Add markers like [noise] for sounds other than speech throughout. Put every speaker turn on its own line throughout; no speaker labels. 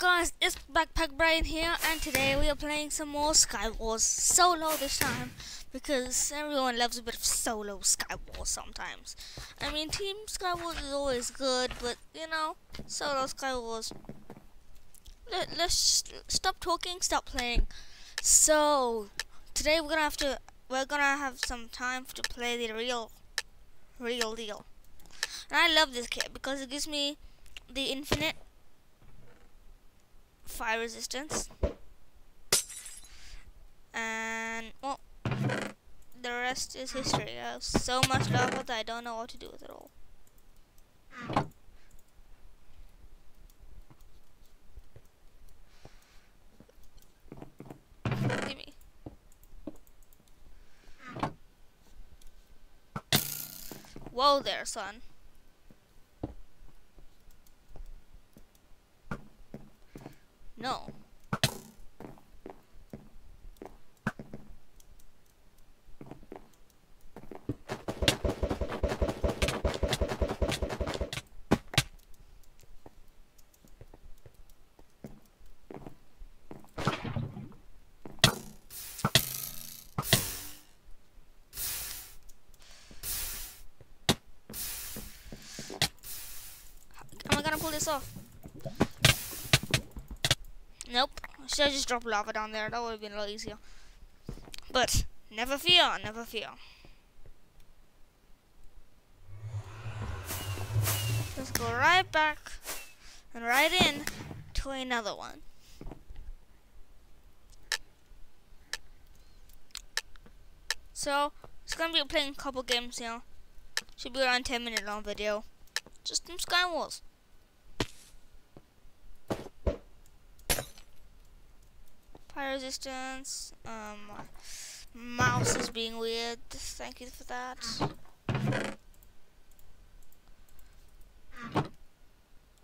guys, it's Backpack Brain here, and today we are playing some more Skywars solo this time because everyone loves a bit of solo Skywars sometimes. I mean, Team Skywars is always good, but you know, solo Skywars. Let, let's stop talking, stop playing. So today we're gonna have to, we're gonna have some time to play the real, real deal. And I love this kit because it gives me the infinite fire resistance. And well the rest is history. I have so much lava that I don't know what to do with it all. Gimme. Whoa there son No. Am I gonna pull this off? Nope. Should I just drop lava down there? That would have been a lot easier. But never fear, never fear. Let's go right back and right in to another one. So it's gonna be playing a couple games here. Should be around 10 minute long video. Just some Skywars. Fire resistance. Um, mouse is being weird. Thank you for that.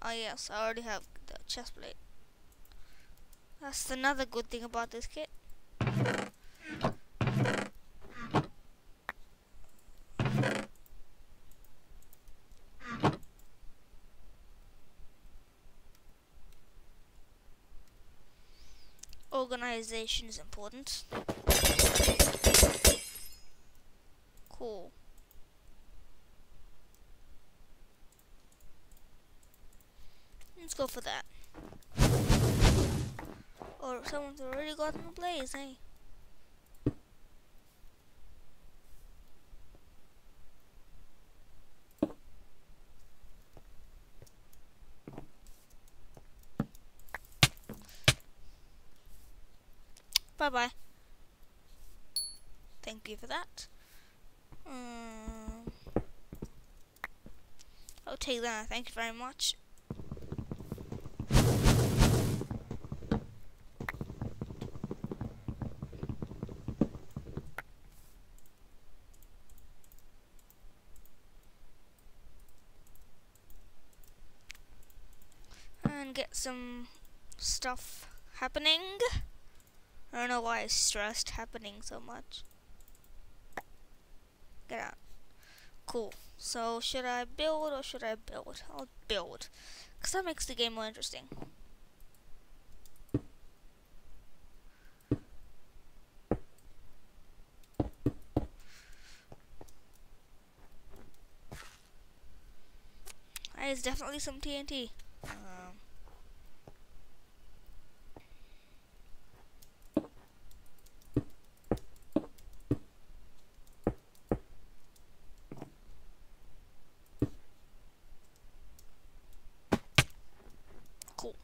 Oh yes, I already have the chest plate. That's another good thing about this kit. Organization is important. Cool. Let's go for that. Or someone's already gotten a blaze, eh? Bye bye. Thank you for that. Um, I'll take that. Thank you very much. And get some stuff happening. I don't know why it's stressed happening so much. Get out. Cool. So, should I build or should I build? I'll build. Because that makes the game more interesting. That is definitely some TNT. Um, Cool.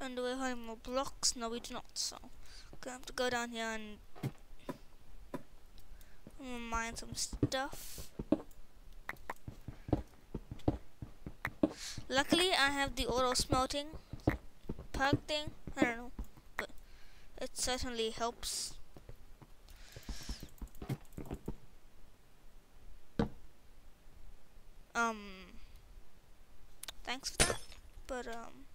And do we have more blocks? No, we do not. So, gonna have to go down here and mine some stuff. Luckily, I have the auto smelting perk thing. I don't know, but it certainly helps. Um, thanks for that. But um,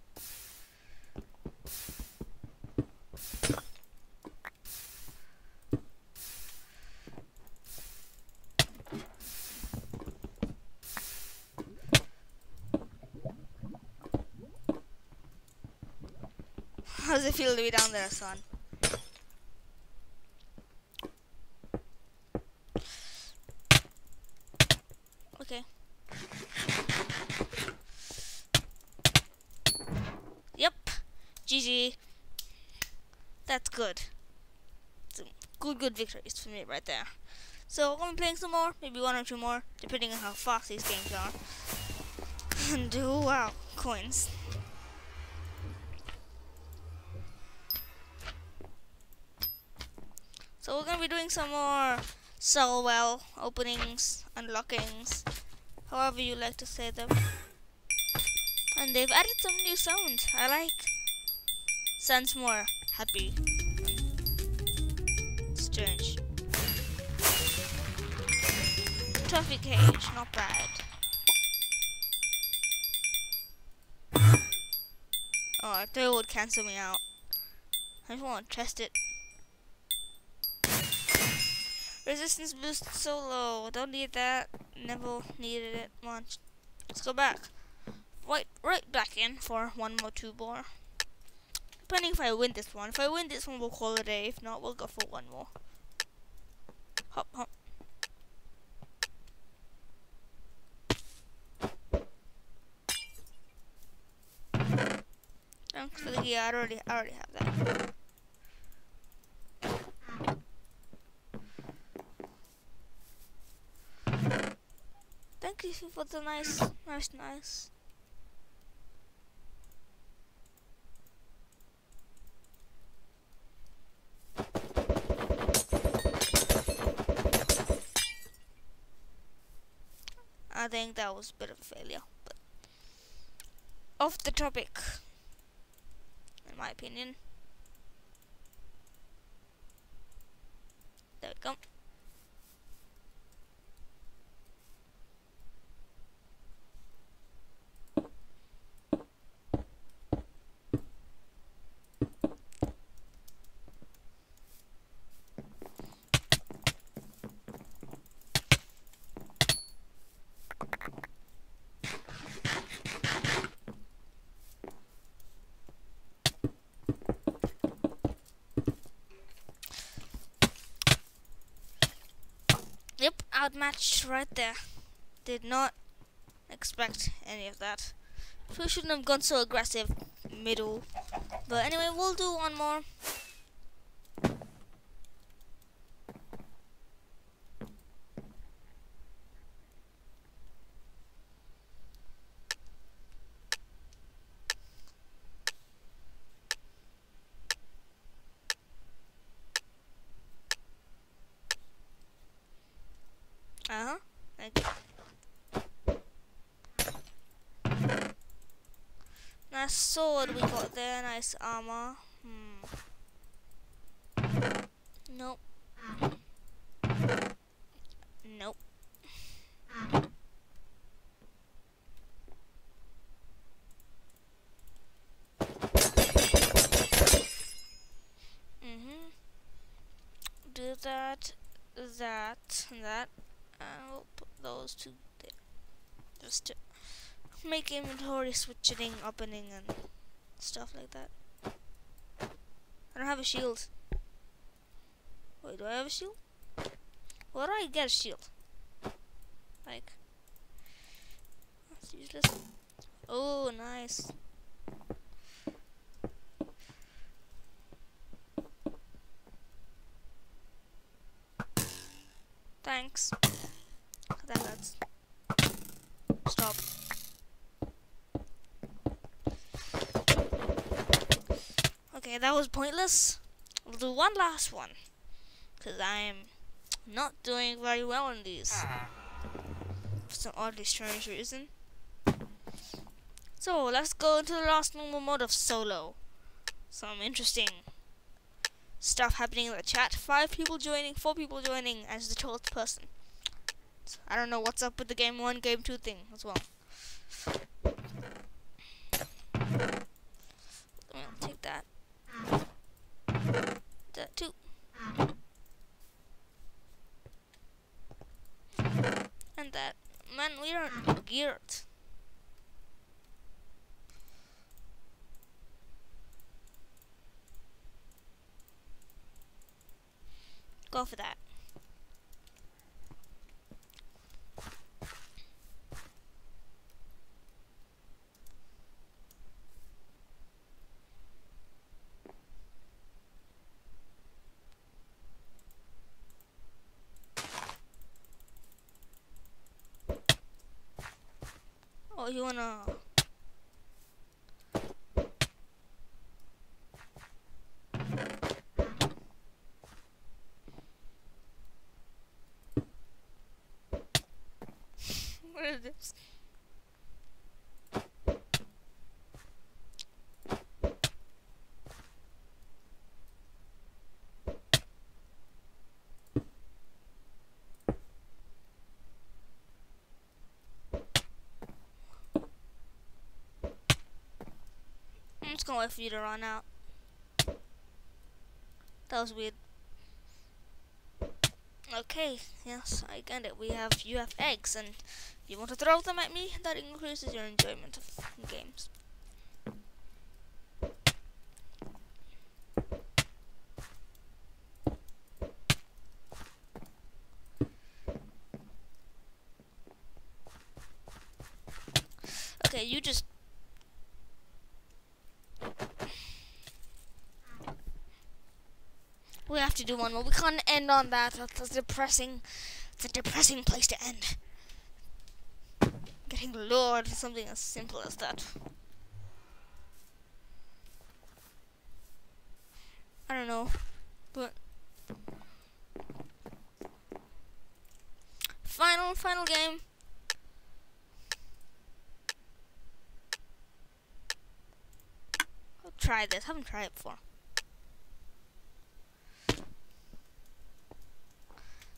feel be down there, son? Okay. Yep. GG. That's good. Some good, good victories for me right there. So I'm gonna be playing some more, maybe one or two more, depending on how fast these games are. [laughs] And wow, coins. So we're gonna be doing some more soul well openings, unlockings, however you like to say them. And they've added some new sounds. I like. Sounds more happy. Strange. Traffic cage, not bad. Oh, I thought it would cancel me out. I just want to test it. Resistance boost so low. Don't need that. Never needed it much. Let's go back. Right, right back in for one more two more. Depending if I win this one. If I win this one, we'll call it a day. If not, we'll go for one more. Hop, hop. Thanks for the. I already, I already have that. Thank you nice, nice, nice. I think that was a bit of a failure, but off the topic, in my opinion. There we go. Yep, outmatched right there. Did not expect any of that. We shouldn't have gone so aggressive middle. But anyway, we'll do one more. Uh huh. Thank you. Nice sword we got there. Nice armor. Hmm. Nope. Nope. Mhm. Do that, that, that. And we'll put those two there. Just to make inventory switching, opening, and stuff like that. I don't have a shield. Wait, do I have a shield? Where do I get a shield? Like, that's useless. Oh, nice. Thanks. That hurts. Stop. Okay, that was pointless. We'll do one last one. Because I'm not doing very well in these. For some oddly strange reason. So, let's go into the last normal mode of solo. Some interesting stuff happening in the chat. Five people joining, four people joining as the twelfth person. So, I don't know what's up with the game one, game two thing as well. understand that. Man, we are geared. Go for that. Oh, you wanna... just gonna wait for you to run out. That was weird. Okay, yes, I get it. We have you have eggs, and you want to throw them at me, that increases your enjoyment of games. Okay, you just We have to do one more. We can't end on that. That's a depressing. It's a depressing place to end. Getting lured something as simple as that. I don't know, but final final game. I'll try this. I haven't tried it before.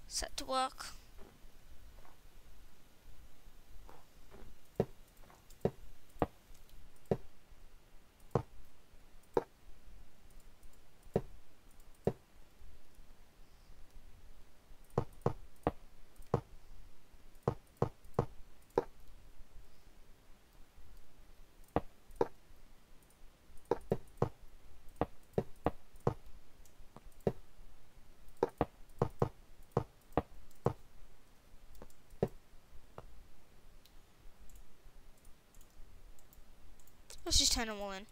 Set to work. Let's just turn them all in.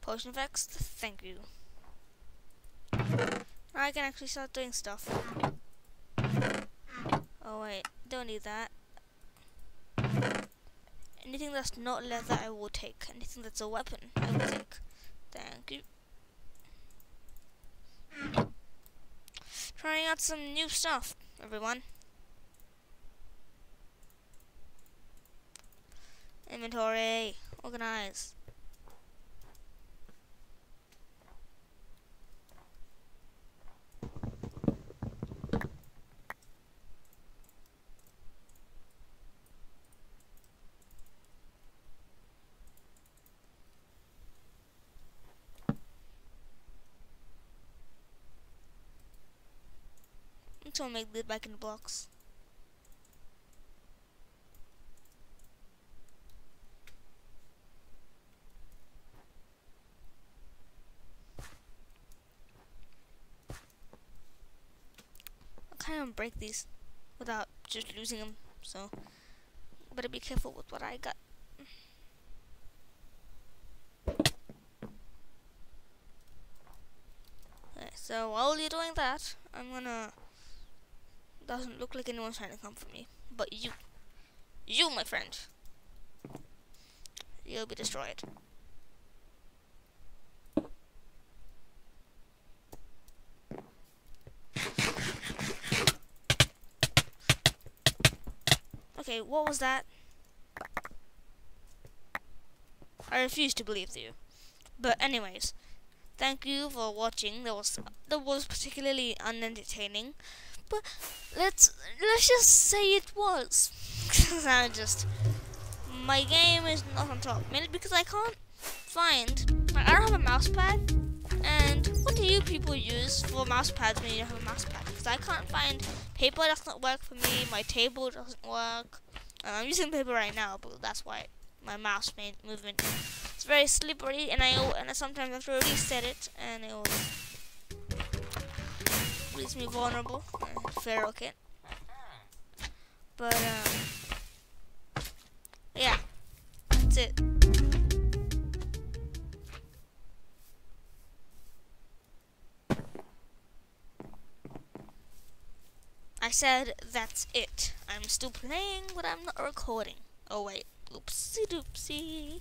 Potion effects, thank you. I can actually start doing stuff. Oh wait, don't need that. Anything that's not leather I will take. Anything that's a weapon I will take. Thank you. Trying out some new stuff, everyone. Inventory, organize. To make the back in the blocks. I kind of break these without just losing them, so better be careful with what I got. So while you're doing that, I'm gonna doesn't look like anyone's trying to come for me. But you. You, my friend. You'll be destroyed. Okay, what was that? I refuse to believe you. But anyways, thank you for watching. That was that was particularly unentertaining but let's let's just say it was. Cause [laughs] I just my game is not on top. Mainly because I can't find. I don't have a mouse pad. And what do you people use for mouse pads when you don't have a mouse pad? because I can't find paper doesn't work for me. My table doesn't work. And I'm using paper right now, but that's why my mouse movement. It's very slippery, and I and I sometimes have to reset it, and it will leaves me vulnerable. Feral kit. But um, yeah, that's it. I said that's it. I'm still playing, but I'm not recording. Oh wait, oopsie doopsie.